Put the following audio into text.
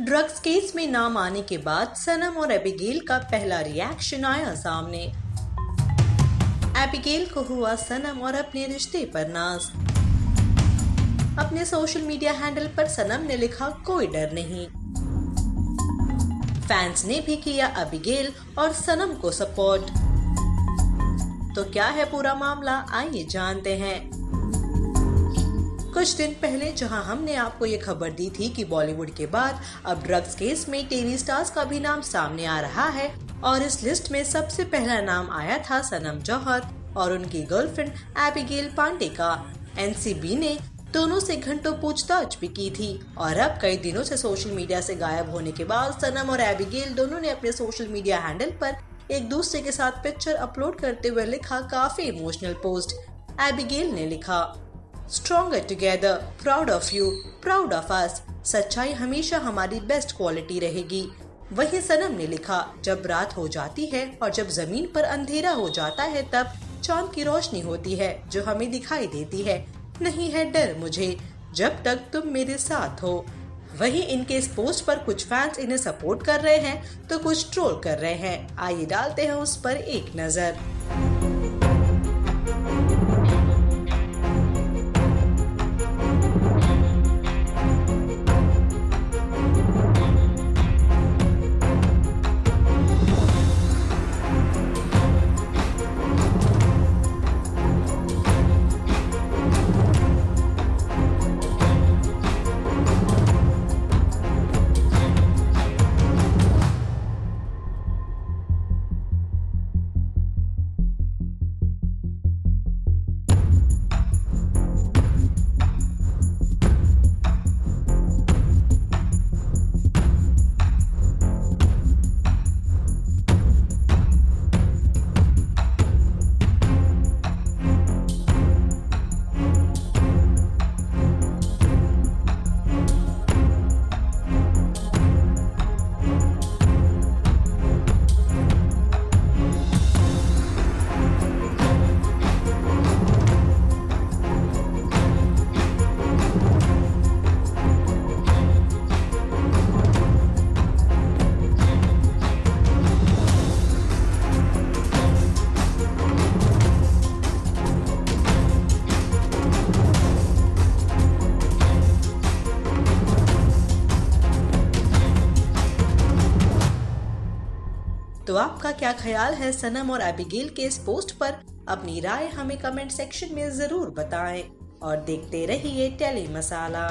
Drugs case में नाम आने के बाद सनम और एबिगेल का पहला रिएक्शन आया सामने। एबिगेल को हुआ सनम और अपने रिश्ते पर नाज। अपने सोशल मीडिया हैंडल पर सनम ने लिखा, कोई डर नहीं। फैंस ने भी किया अबिगेल और सनम को सपोर्ट। तो क्या है पूरा मामला? आइए जानते हैं। कुछ दिन पहले जहाँ हमने आपको ये खबर दी थी कि बॉलीवुड के बाद अब ड्रग्स केस में टीवी स्टार्स का भी नाम सामने आ रहा है और इस लिस्ट में सबसे पहला नाम आया था सनम जौहर और उनकी गर्लफ्रेंड एबिगेल पांडे का। एनसीबी ने दोनों से घंटों पूछताछ भी की थी और अब कई दिनों से सोशल मीडिया से गायब होने के बाद सनम और एबिगेल दोनों ने अपने सोशल मीडिया हैंडल पर एक दूसरे के साथ पिक्चर अपलोड करते हुए लिखा काफ़ी इमोशनल पोस्ट, एबिगेल ने लिखा। Stronger together proud of you proud of us सच्चाई हमेशा हमारी बेस्ट क्वालिटी रहेगी। वही सनम ने लिखा, जब रात हो जाती है और जब ज़मीन पर अंधेरा हो जाता है तब चाँद की रोशनी होती है, जो हमें दिखाई देती है। नहीं है डर मुझे, जब तक तुम मेरे साथ हो। वहीं इनके इस पोस्ट पर कुछ फैंस इन्हें सपोर्ट कर रहे हैं तो कुछ ट्रोल कर रहे हैं। आइए डालते हैं उस पर एक नज़र। तो आपका क्या ख्याल है सनम और एबिगेल के इस पोस्ट पर? अपनी राय हमें कमेंट सेक्शन में ज़रूर बताएँ और देखते रहिए टेली मसाला।